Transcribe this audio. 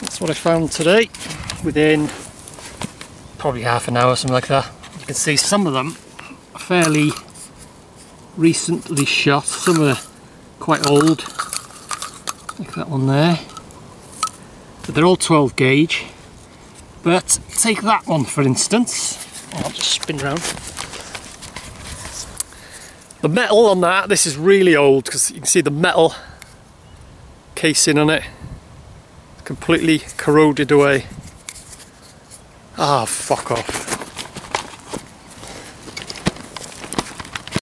That's what I found today within probably half an hour, or something like that. You can see some of them fairly recently shot, some are quite old, like that one there. But they're all 12 gauge. But take that one for instance. Oh, I'll just spin round. The metal on that, this is really old because you can see the metal casing on it completely corroded away. Ah, fuck off.